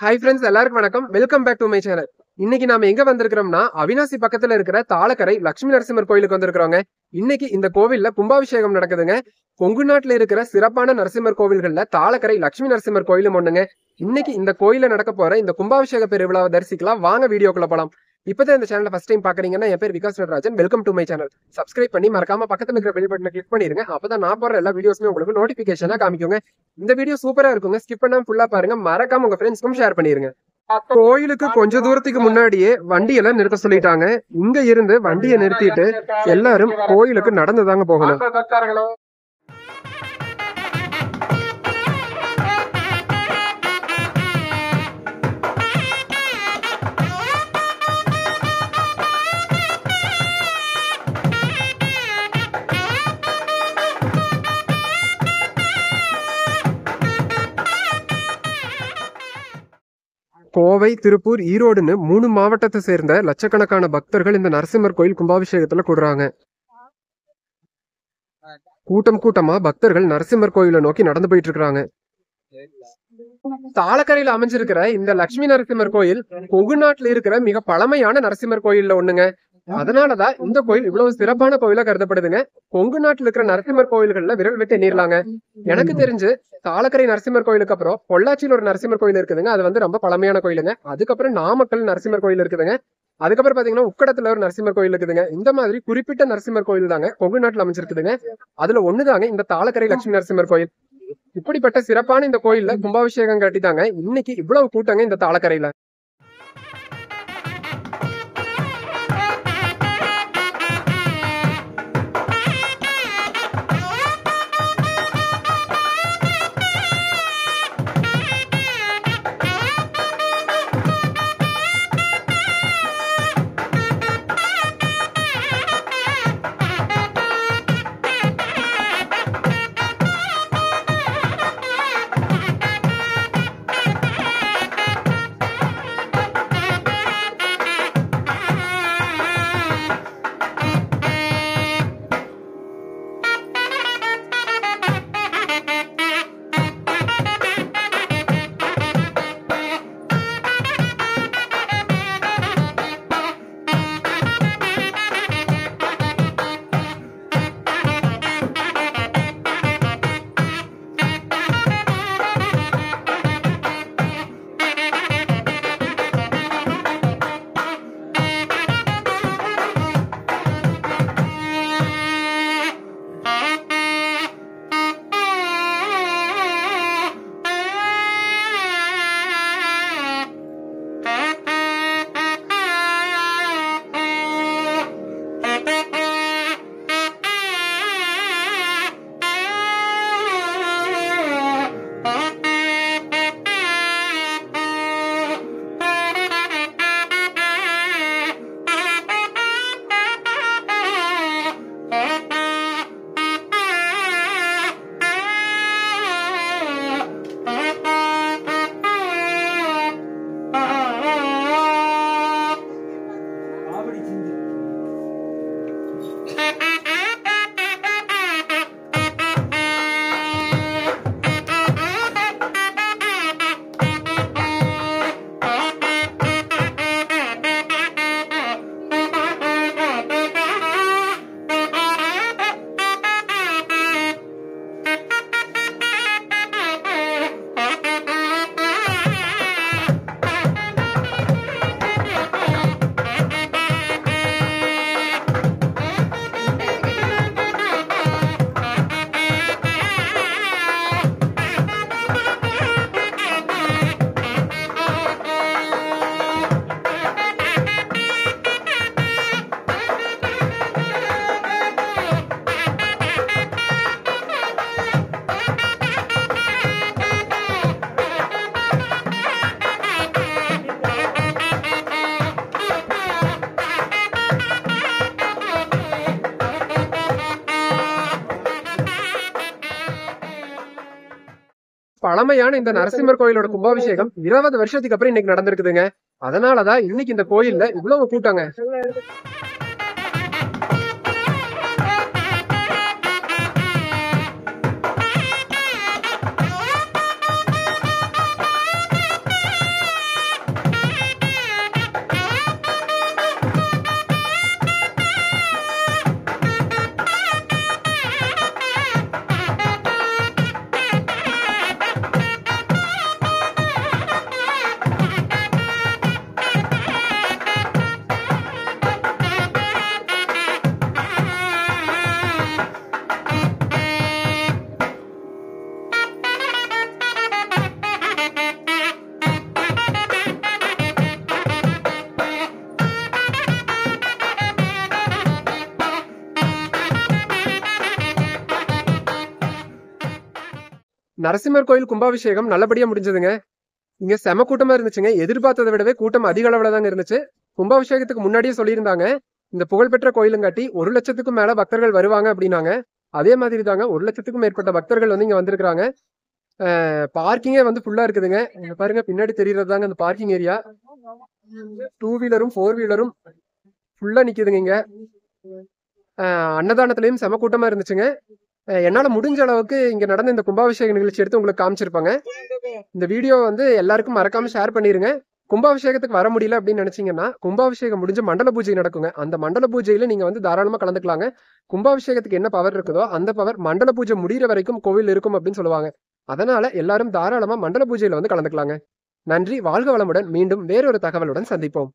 Hi friends எல்லாருக்கும் வணக்கம். Welcome back to my channel இன்னைக்கு நாம எங்க வந்திருக்கிறோம்னா அவினாசி பக்கத்துல இருக்கிற தாளக்கரை லட்சுமி நரசிம்மர் கோயிலுக்கு வந்திருக்கிறோங்க. இன்னைக்கு இந்த கோவில்ல கும்பாபிஷேகம் நடக்குதுங்க. கொங்கு நாட்டுல இருக்கிற சிறப்பான நரசிம்மர் கோவில்கள்ல தாளக்கரை லட்சுமி நரசிம்மர் கோயிலும் ஒண்ணுங்க. இன்னைக்கு இந்த கோயில நடக்க போற இந்த கும்பாபிஷேக பெருவிழாவை தரிசிக்கலாம். வாங்க வீடியோக்குள்ள போலாம். இப்போதான் இந்த சேனலை ஃபஸ்ட் டைம் பார்க்குறீங்கன்னா என் பேர் Vikas Natarajan. Welcome to my channel subscribe பண்ணி மறக்காம பக்கத்துல இருக்கிற பெல் பட்டனை கிளிக் பண்ணிருங்க. அப்பதான் நான் போகிற எல்லா வீடியோஸுமே உங்களுக்கு நோட்டிஃபிகேஷனாக காமிக்குங்க. இந்த வீடியோ சூப்பராக இருக்குங்க. ஸ்கிப் பண்ணாமல் ஃபுல்லாக பாருங்க. மறக்காம உங்க ஃப்ரெண்ட்ஸ்க்கும் ஷேர் பண்ணிருங்க. கோயிலுக்கு கொஞ்ச தூரத்துக்கு முன்னாடியே வண்டியெல்லாம் நிறுத்த சொல்லிட்டாங்க. இங்க இருந்து வண்டியை நிறுத்திட்டு எல்லாரும் கோயிலுக்கு நடந்துதாங்க போகணும். கோவை திருப்பூர் ஈரோடுன்னு மூணு மாவட்டத்தை சேர்ந்த லட்சக்கணக்கான பக்தர்கள் இந்த நரசிம்மர் கோயில் கும்பாபிஷேகத்துல கூடுறாங்க. கூட்டம் கூட்டமா பக்தர்கள் நரசிம்மர் கோயிலை நோக்கி நடந்து போயிட்டு இருக்காங்க தாளக்கரையில அமைஞ்சிருக்கிற இந்த லட்சுமி நரசிம்மர் கோயில் கொகுநாட்டுல இருக்கிற மிக பழமையான நரசிம்மர் கோயில்ல ஒண்ணுங்க. அதனாலதான் இந்த கோயில் இவ்வளவு சிறப்பான கோயிலா கருதப்படுதுங்க. கொங்கு நாட்டுல இருக்கிற நரசிம்மர் கோயில்கள்ல விரல் விட்டு எண்ணிரலாங்க எனக்கு தெரிஞ்சு தாளக்கரை நரசிம்மர் கோயிலுக்கு அப்புறம் பொள்ளாச்சியில் ஒரு நரசிம்மர் கோயில் இருக்குதுங்க. அது வந்து ரொம்ப பழமையான கோயிலுங்க. அதுக்கப்புறம் நாமக்கல் நரசிம்மர் கோயில் இருக்குதுங்க. அதுக்கப்புறம் பாத்தீங்கன்னா உக்கடத்துல ஒரு நரசிம்மர் கோயில் இருக்குதுங்க. இந்த மாதிரி குறிப்பிட்ட நரசிம்மர் கோயில் தாங்க கொங்கு நாட்டுல அமைஞ்சிருக்குதுங்க. அதுல ஒண்ணுதாங்க இந்த தாளக்கரை லட்சுமி நரசிம்மர் கோயில். இப்படிப்பட்ட சிறப்பான இந்த கோயில்ல கும்பாபிஷேகம் கட்டிட்டாங்க இன்னைக்கு இவ்வளவு கூட்டங்க இந்த தாளக்கரையில. பழமையான இந்த நரசிம்மர் கோயிலோட கும்பாபிஷேகம் இருபது வருஷத்துக்கு அப்புறம் இன்னைக்கு நடந்திருக்குதுங்க. அதனாலதான் இன்னைக்கு இந்த கோயில்ல இவ்வளவு கூட்டங்க. நரசிம்மர் கோயில் கும்பாபிஷேகம் நல்லபடியா முடிஞ்சதுங்க. இங்க செம கூட்டமா இருந்துச்சுங்க. எதிர்பார்த்ததை விடவே கூட்டம் அதிக அளவுல தாங்க இருந்துச்சு. கும்பாபிஷேகத்துக்கு முன்னாடியே சொல்லியிருந்தாங்க. இந்த புகழ்பெற்ற கோயிலுங்காட்டி ஒரு லட்சத்துக்கும் மேல பக்தர்கள் வருவாங்க அப்படின்னாங்க. அதே மாதிரி தாங்க ஒரு லட்சத்துக்கும் மேற்பட்ட பக்தர்கள் வந்து இங்க வந்திருக்காங்க பார்க்கிங்கே வந்து ஃபுல்லா இருக்குதுங்க. பாருங்க பின்னாடி தெரியறது தாங்க அந்த பார்க்கிங் ஏரியா டூ வீலரும் ஃபோர் வீலரும் ஃபுல்லா நிக்குதுங்க இங்க. அஹ் செம கூட்டமா இருந்துச்சுங்க. என்னால் முடிஞ்ச அளவுக்கு இங்கே நடந்த இந்த கும்பாபிஷேக நிகழ்ச்சி எடுத்து உங்களுக்கு காமிச்சிருப்பாங்க. இந்த வீடியோ வந்து எல்லாருக்கும் மறக்காம ஷேர் பண்ணிருங்க. கும்பாபிஷேகத்துக்கு வர முடியல அப்படின்னு நினைச்சீங்கன்னா கும்பாபிஷேகம் முடிஞ்ச மண்டல பூஜை நடக்குங்க. அந்த மண்டல பூஜையில நீங்க வந்து தாராளமா கலந்துக்கலாங்க. கும்பாபிஷேகத்துக்கு என்ன பவர் இருக்குதோ அந்த பவர் மண்டல பூஜை முடியிற வரைக்கும் கோவில் இருக்கும் அப்படின்னு சொல்லுவாங்க. அதனால எல்லாரும் தாராளமா மண்டல பூஜையில வந்து கலந்துக்கலாங்க. நன்றி வாழ்க வளமுடன். மீண்டும் வேறொரு தகவலுடன் சந்திப்போம்.